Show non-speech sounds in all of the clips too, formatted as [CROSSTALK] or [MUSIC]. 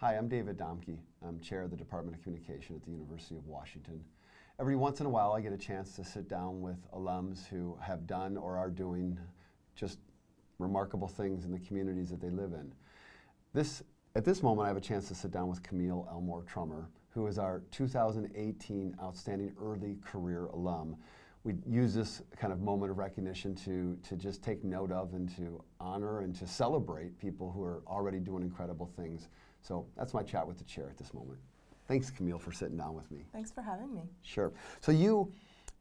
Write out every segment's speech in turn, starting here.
Hi, I'm David Domke. I'm chair of the Department of Communication at the University of Washington. Every once in a while, I get a chance to sit down with alums who have done or are doing just remarkable things in the communities that they live in. This, at this moment, I have a chance to sit down with Camille Elmore Trummer, who is our 2018 Outstanding Early Career Alum. We use this kind of moment of recognition to, to just take note of and to honor and to celebrate people who are already doing incredible things so that's my chat with the chair at this moment. Thanks, Camille, for sitting down with me. Thanks for having me. Sure. So you,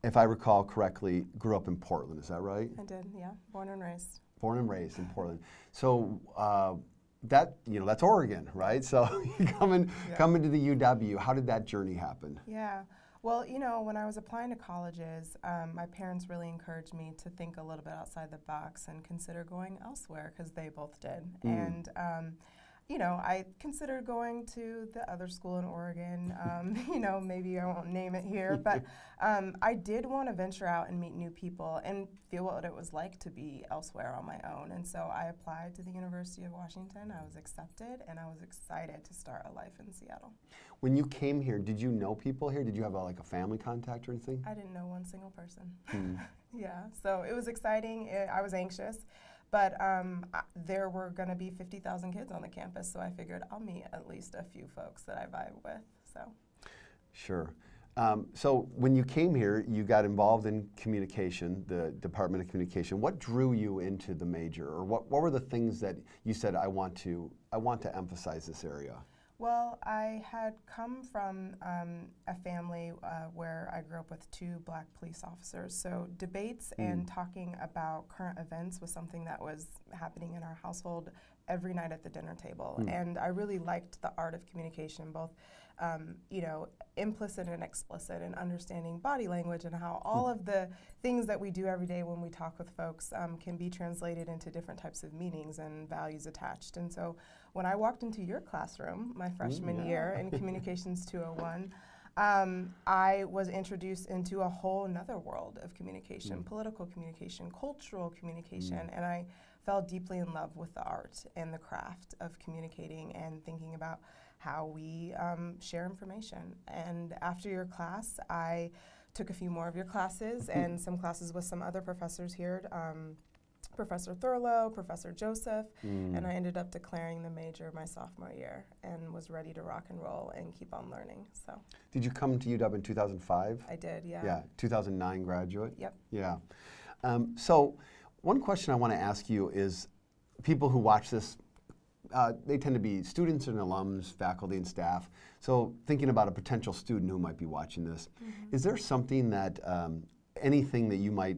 if I recall correctly, grew up in Portland, is that right? I did, yeah. Born and raised. Born and raised in Portland. So uh, that, you know, that's Oregon, right? So [LAUGHS] you coming, yeah. coming to the UW, how did that journey happen? Yeah. Well, you know, when I was applying to colleges, um, my parents really encouraged me to think a little bit outside the box and consider going elsewhere because they both did. Mm. And um, you know, I considered going to the other school in Oregon. Um, [LAUGHS] you know, maybe I won't name it here, but [LAUGHS] um, I did want to venture out and meet new people and feel what it was like to be elsewhere on my own. And so I applied to the University of Washington. I was accepted, and I was excited to start a life in Seattle. When you came here, did you know people here? Did you have a, like a family contact or anything? I didn't know one single person. Mm. [LAUGHS] yeah, so it was exciting. It, I was anxious. But um, there were going to be 50,000 kids on the campus, so I figured I'll meet at least a few folks that I vibe with. So. Sure. Um, so when you came here, you got involved in communication, the Department of Communication. What drew you into the major, or what, what were the things that you said I want to I want to emphasize this area? Well, I had come from um, a family uh, where I grew up with two black police officers. So debates mm. and talking about current events was something that was happening in our household every night at the dinner table. Mm. And I really liked the art of communication, both um, you know, implicit and explicit, and understanding body language and how all mm. of the things that we do every day when we talk with folks um, can be translated into different types of meanings and values attached. And so when I walked into your classroom my freshman yeah. year in [LAUGHS] Communications 201, um, I was introduced into a whole another world of communication, mm. political communication, cultural communication, mm. and I fell deeply in love with the art and the craft of communicating and thinking about how we um, share information. And after your class, I took a few more of your classes [LAUGHS] and some classes with some other professors here. Um, Professor Thurlow, Professor Joseph, mm. and I ended up declaring the major my sophomore year and was ready to rock and roll and keep on learning. So. Did you come to UW in 2005? I did, yeah. Yeah, 2009 graduate? Yep. Yeah. Um, so, one question I want to ask you is people who watch this, uh, they tend to be students and alums, faculty and staff. So, thinking about a potential student who might be watching this, mm -hmm. is there something that, um, anything that you might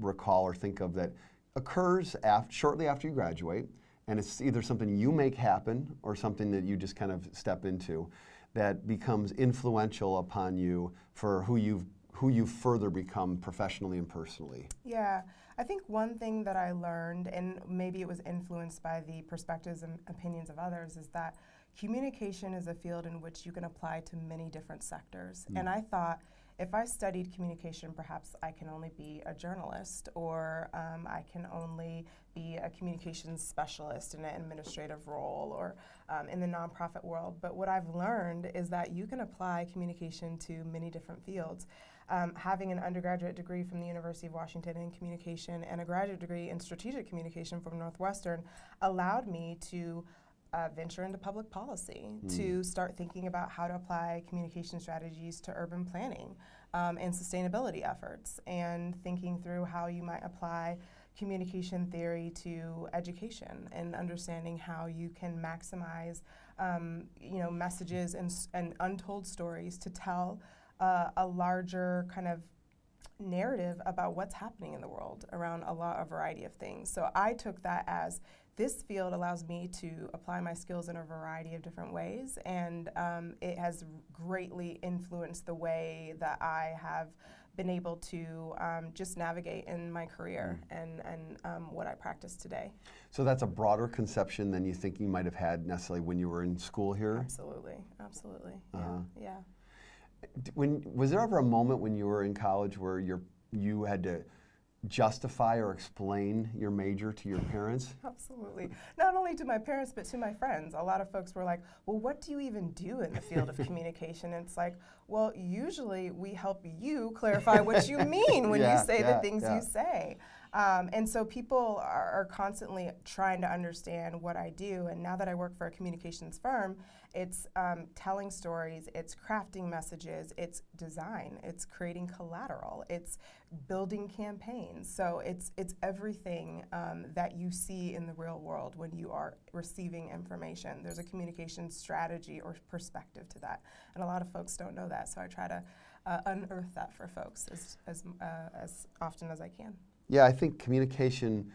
recall or think of that occurs shortly after you graduate, and it's either something you make happen or something that you just kind of step into that becomes influential upon you for who you've who you further become professionally and personally. Yeah, I think one thing that I learned, and maybe it was influenced by the perspectives and opinions of others, is that communication is a field in which you can apply to many different sectors. Mm. And I thought if I studied communication, perhaps I can only be a journalist or um, I can only be a communications specialist in an administrative role or um, in the nonprofit world. But what I've learned is that you can apply communication to many different fields. Um, having an undergraduate degree from the University of Washington in communication and a graduate degree in strategic communication from Northwestern allowed me to uh, venture into public policy, mm. to start thinking about how to apply communication strategies to urban planning um, and sustainability efforts, and thinking through how you might apply communication theory to education and understanding how you can maximize um, you know messages and, and untold stories to tell uh, a larger kind of narrative about what's happening in the world around a lot of variety of things. So I took that as this field allows me to apply my skills in a variety of different ways, and um, it has greatly influenced the way that I have been able to um, just navigate in my career mm. and, and um, what I practice today. So that's a broader conception than you think you might have had necessarily when you were in school here? Absolutely, absolutely. Uh -huh. Yeah. yeah. When was there ever a moment when you were in college where you you had to justify or explain your major to your parents? [LAUGHS] Absolutely. Not only to my parents, but to my friends. A lot of folks were like, well, what do you even do in the field of [LAUGHS] communication? And it's like, well, usually we help you clarify what you mean when Yeah, you say yeah, the things yeah. you say. Um, and so people are, are constantly trying to understand what I do. And now that I work for a communications firm, it's um, telling stories, it's crafting messages, it's design, it's creating collateral, it's building campaigns. So it's it's everything um, that you see in the real world when you are receiving information. There's a communication strategy or perspective to that, and a lot of folks don't know that. So I try to uh, unearth that for folks as as uh, as often as I can. Yeah, I think communication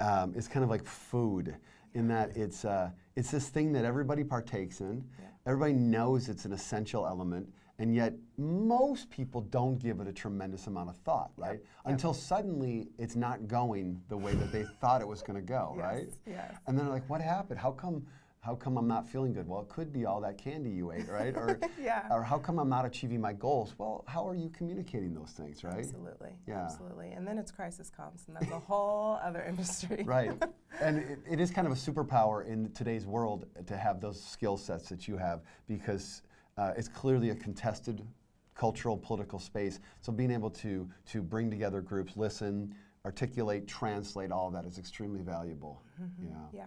um, is kind of like food in that it's uh, it's this thing that everybody partakes in. Yeah. Everybody knows it's an essential element, and yet most people don't give it a tremendous amount of thought, right? Until suddenly it's not going the way that they thought it was going to go, [LAUGHS] right? Yes, yes. And then they're like, "What happened? How come?" How come I'm not feeling good? Well, it could be all that candy you ate, right? Or, [LAUGHS] Yeah. or how come I'm not achieving my goals? Well, how are you communicating those things, right? Absolutely. Yeah. Absolutely. And then it's crisis comms, and that's a whole [LAUGHS] other industry. [LAUGHS] right. And it, it is kind of a superpower in today's world to have those skill sets that you have because uh, it's clearly a contested cultural, political space. So being able to, to bring together groups, listen, articulate, translate, all of that is extremely valuable. Yeah. Yeah.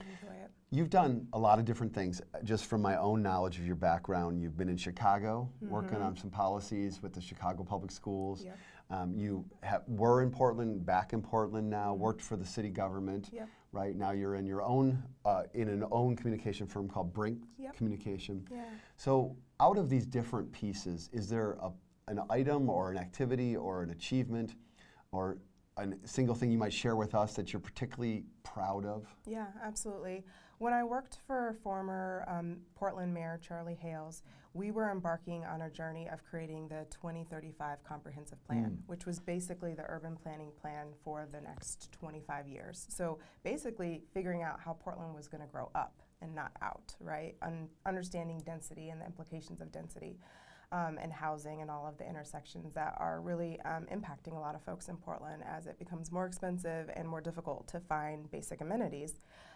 I enjoy it. You've done a lot of different things. Just from my own knowledge of your background, you've been in Chicago working on some policies with the Chicago Public Schools. Yep. Um, you ha- were in Portland, back in Portland now, worked for the city government. Yep. Right now, you're in your own uh, in an own communication firm called Brink Yep. Communication. Yeah. So, out of these different pieces, is there a, an item or an activity or an achievement or a single thing you might share with us that you're particularly proud of? Yeah, absolutely. When I worked for former um, Portland Mayor Charlie Hales, we were embarking on a journey of creating the 2035 Comprehensive Plan, which was basically the urban planning plan for the next 25 years. So basically, figuring out how Portland was going to grow up and not out, right? Un- understanding density and the implications of density. Um, and housing and all of the intersections that are really um, impacting a lot of folks in Portland as it becomes more expensive and more difficult to find basic amenities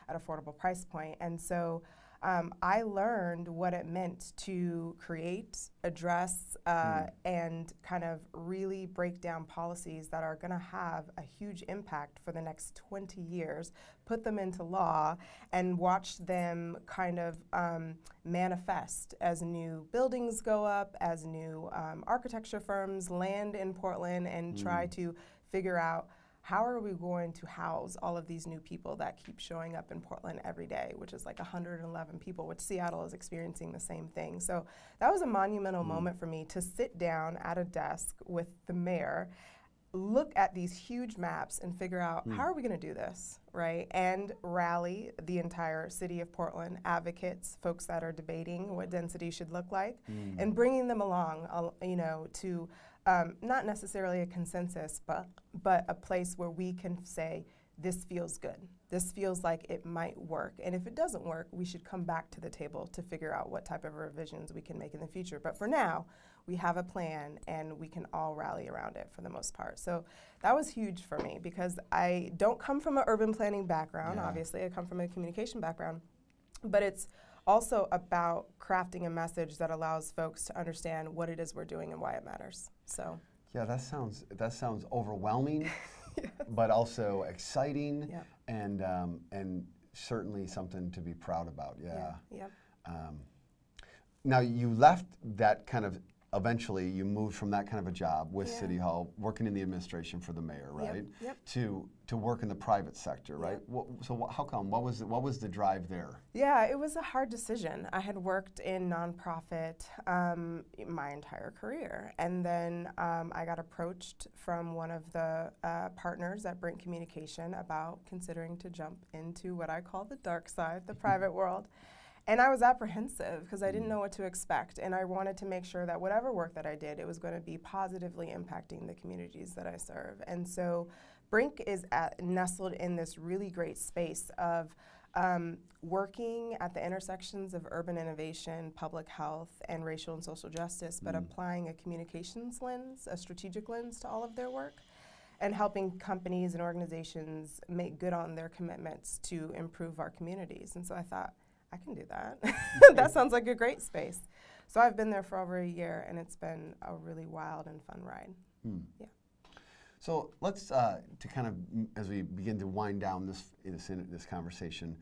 at affordable price point. And so um, I learned what it meant to create, address, uh, and kind of really break down policies that are going to have a huge impact for the next 20 years, put them into law, and watch them kind of um, manifest as new buildings go up, as new um, architecture firms land in Portland, and try to figure out how are we going to house all of these new people that keep showing up in Portland every day, which is like 111 people, which Seattle is experiencing the same thing. So that was a monumental mm-hmm. moment for me to sit down at a desk with the mayor, look at these huge maps and figure out mm. how are we going to do this, right? And rally the entire city of Portland, advocates, folks that are debating what density should look like, mm. and bringing them along, al- you know, to um, not necessarily a consensus, but but a place where we can say this feels good. This feels like it might work, and if it doesn't work, we should come back to the table to figure out what type of revisions we can make in the future. But for now, we have a plan, and we can all rally around it for the most part. So that was huge for me because I don't come from an urban planning background. Yeah. Obviously, I come from a communication background, but it's also about crafting a message that allows folks to understand what it is we're doing and why it matters. So, Yeah, that sounds that sounds overwhelming, [LAUGHS] but also exciting, Yep. and um, and certainly something to be proud about. Yeah. yeah, Um, now you left that kind of. Eventually, you moved from that kind of a job with Yeah. City Hall, working in the administration for the mayor, right? yep. To to work in the private sector, right? Yep. Wha- so how come? What was the, what was the drive there? Yeah, it was a hard decision. I had worked in nonprofit um, my entire career. And then um, I got approached from one of the uh, partners at Brink Communication about considering to jump into what I call the dark side, the [LAUGHS] private world. And I was apprehensive because I didn't know what to expect. And I wanted to make sure that whatever work that I did, it was going to be positively impacting the communities that I serve. And so Brink is at, nestled in this really great space of Um, working at the intersections of urban innovation, public health, and racial and social justice, but Mm. applying a communications lens, a strategic lens to all of their work, and helping companies and organizations make good on their commitments to improve our communities. And so I thought, I can do that. [LAUGHS] that sounds like a great space. So I've been there for over a year, and it's been a really wild and fun ride. Hmm. Yeah. So let's, uh, to kind of, as we begin to wind down this, this, this conversation,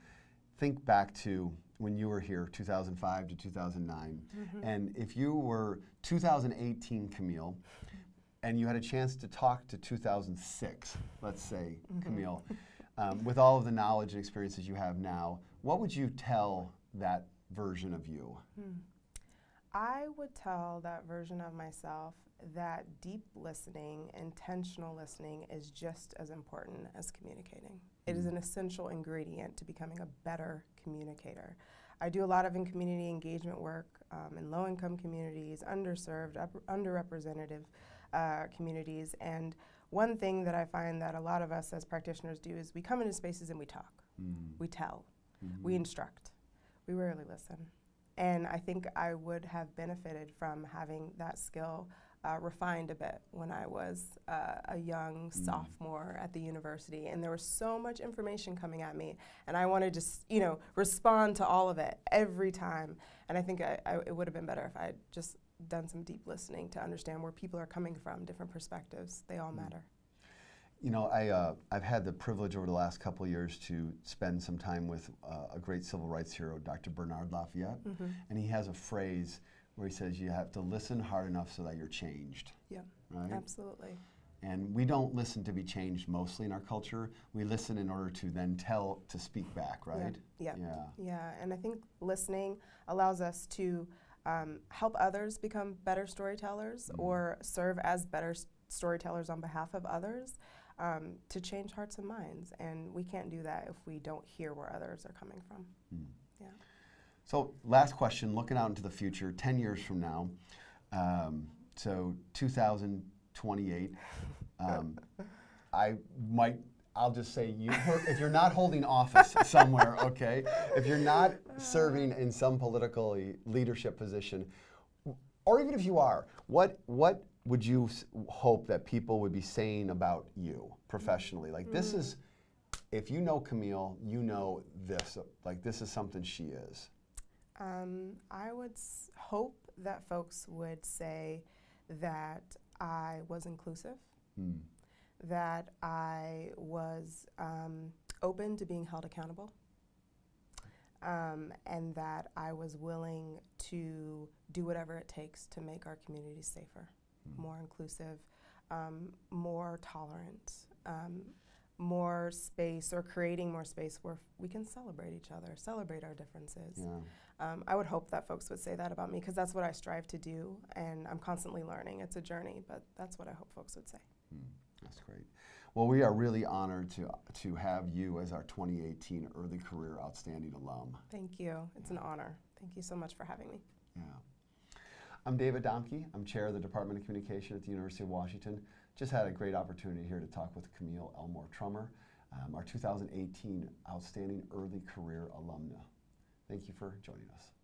think back to when you were here, 2005 to 2009. And if you were 2018 Camille, and you had a chance to talk to 2006, let's say, Camille, um, with all of the knowledge and experiences you have now, what would you tell that version of you? I would tell that version of myself that deep listening, intentional listening, is just as important as communicating. It is an essential ingredient to becoming a better communicator. I do a lot of in community engagement work um, in low income communities, underserved, up, underrepresented uh, communities, and one thing that I find that a lot of us as practitioners do is we come into spaces and we talk, we tell, we instruct, we rarely listen. And I think I would have benefited from having that skill uh, refined a bit when I was uh, a young sophomore at the university. And there was so much information coming at me, and I wanted to, s- you know, respond to all of it every time. And I think I, I, it would have been better if I had just done some deep listening to understand where people are coming from, different perspectives. They all matter. You know, I, uh, I've had the privilege over the last couple of years to spend some time with uh, a great civil rights hero, Dr. Bernard Lafayette. Mm-hmm. And he has a phrase where he says, You have to listen hard enough so that you're changed. Yeah, Right? absolutely. And we don't listen to be changed mostly in our culture. We listen in order to then tell, to speak back, right? Yeah. Yeah. Yeah, and I think listening allows us to um, help others become better storytellers or serve as better storytellers on behalf of others um, to change hearts and minds. And we can't do that if we don't hear where others are coming from. Yeah. So, last question looking out into the future, 10 years from now, um, so 2028, um, I might, I'll just say, you, if you're not holding office [LAUGHS] somewhere, okay, if you're not serving in some political leadership position, or even if you are, what, what would you hope that people would be saying about you professionally? Like, this is, if you know Camille, you know this, like, this is something she is. Um, I would s- hope that folks would say that I was inclusive, Hmm. that I was um, open to being held accountable, um, and that I was willing to do whatever it takes to make our communities safer, more inclusive, um, more tolerant, um, more space, or creating more space where we can celebrate each other, celebrate our differences. Yeah. Um, I would hope that folks would say that about me because that's what I strive to do, and I'm constantly learning. It's a journey, but that's what I hope folks would say. That's great. Well, we are really honored to, to have you as our 2018 Early Career Outstanding alum. Thank you. It's an honor. Thank you so much for having me. Yeah. I'm David Domke. I'm chair of the Department of Communication at the University of Washington. Just had a great opportunity here to talk with Camille Elmore Trummer, um, our 2018 Outstanding Early Career Alumna. Thank you for joining us.